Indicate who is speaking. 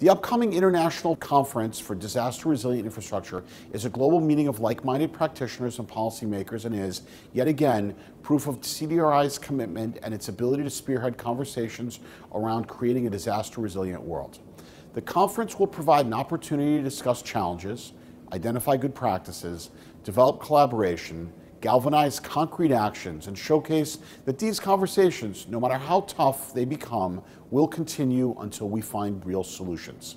Speaker 1: The upcoming International Conference for Disaster Resilient Infrastructure is a global meeting of like minded practitioners and policymakers and is, yet again, proof of CDRI's commitment and its ability to spearhead conversations around creating a disaster resilient world. The conference will provide an opportunity to discuss challenges, identify good practices, develop collaboration, galvanize concrete actions, and showcase that these conversations, no matter how tough they become, will continue until we find real solutions.